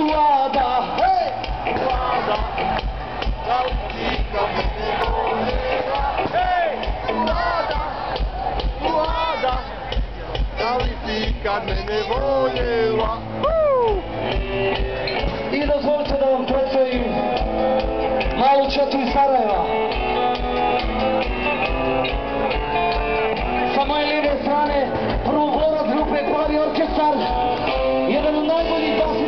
Vlada, hej! Vlada, da li ti kad mene voljela? Hej, Vlada, Vlada, da li ti kad mene voljela? I dozvolite da vam predstavim malu četu iz Sarajeva. Sa moje lijeve strane prvo borac grupe Plavi orkestar,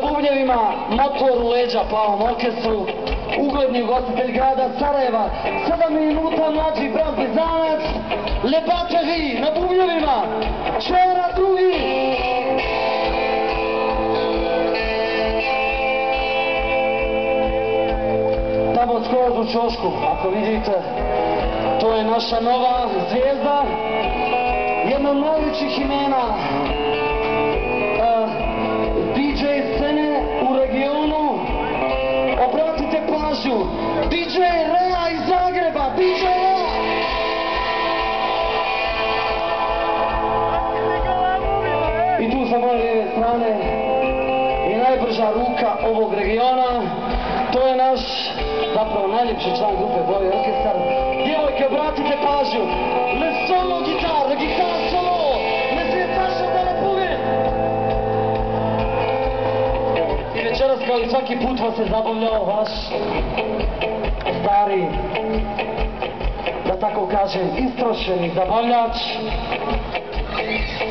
Bubnjevima motor u leđa plavom orkestru, ugledni ugostitelj grada Sarajeva, 7 minuta mlađi brat Bizanac, Le Batterie na bubnjevima, Čera drugi. Tamo skroz u čošku, ako vidite, to je naša nova zvijezda, jedna od najvećih imena I tu sa moje lijeve strane je najbrža ruka ovog regiona. To je naš, zapravo najljepši član grupe Boy Orkestar. Djevojke, obratite pažnju. Le solo gitar, gitar solo. Ne. I večeras kao i svaki put vas je zabavljao vaš stari, da tako kažem, istrošeni zabavljač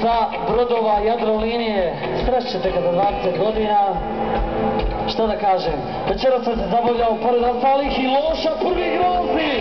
sa brodova Jadrolinije. Srećete ga za 20 godina. Šta da kažem? Večeras sam se zabavljao pored ostalih i loša prvi grozni.